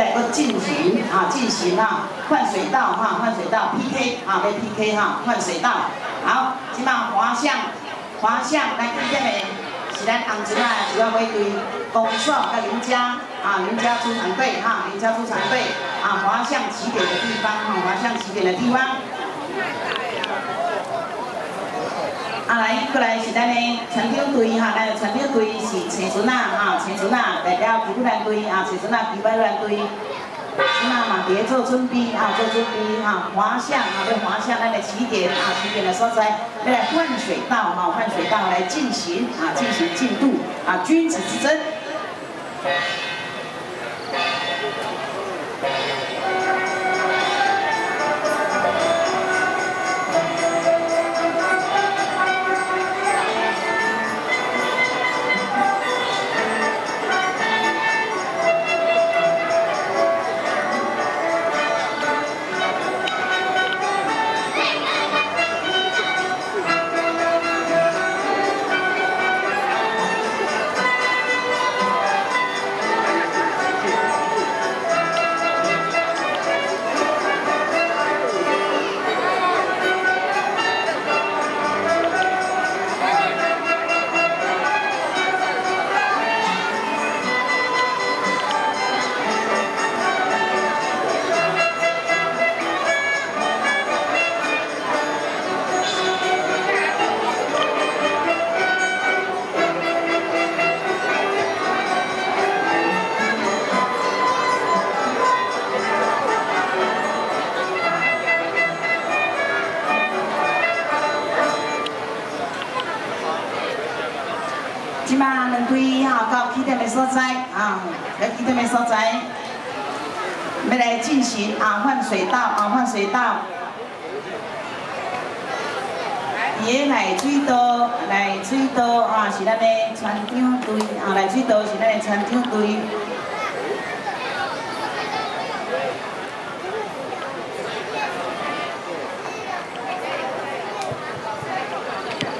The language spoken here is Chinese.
来个进行啊，进行啊，换水道哈，换水道 PK 啊，来 PK 哈，换水道。好，即马滑向，滑向来今天的是咱红军啊，主要会对公爽甲林家啊，林家出场队哈，林家出场队啊，滑向起点的地方哈，滑向起点的地方。啊来，过来是咱的船长队哈，咱的船长队是陈春啊，哈，陈春啊，代表皮肤蓝队啊，陈春啊，皮肤蓝队，那嘛别做准备啊，做准备啊，滑向啊，要滑向咱的起点啊，起点的所在，要来换水道哈，换水道来进行啊，进行进度啊，君子之争。即马两队啊到起点的所在啊，来起点的所在，要来进行啊换水道啊换水道。野来水道来水道啊是咱的船长队啊来水道是咱的船长队。